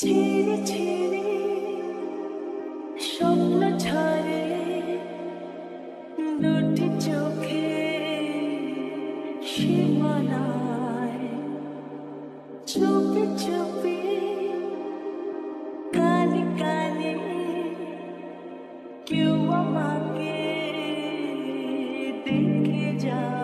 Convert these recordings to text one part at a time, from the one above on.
ছিঁড়ে ছিঁড়ে স্বপ্ন ঝরে দুটি চোখে সীমানায়। চুপি চুপি, কানে কানে কেউ আমাকে দেখে যায়।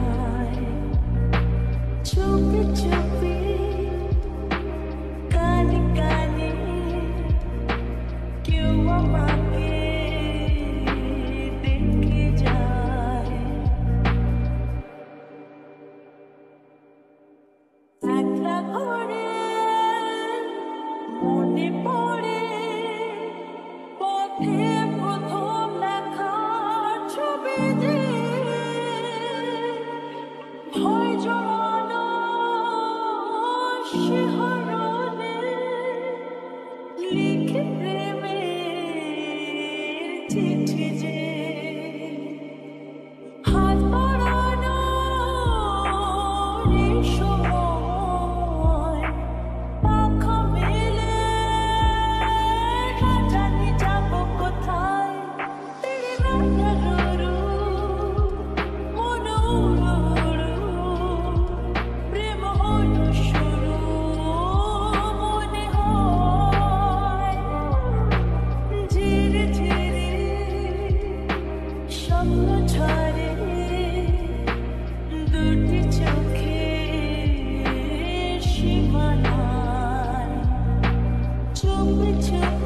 ভয় জড়ানো শিহরণে লিখে প্রেমের চিঠি যে হাত বাড়ানো সময় পাখা মেলে জানি যাব কোথায়। মনোরু চুপি চুপি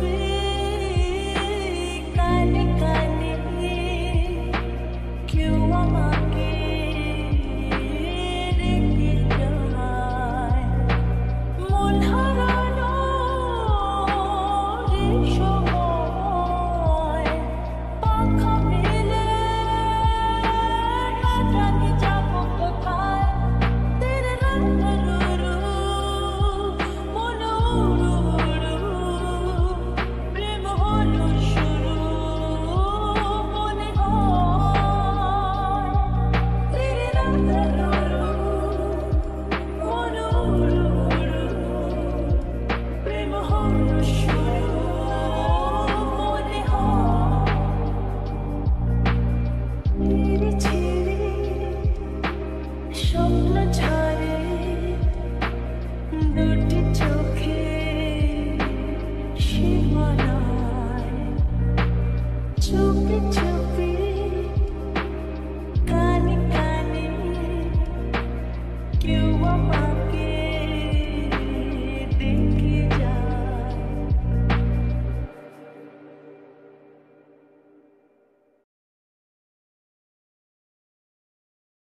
to get you.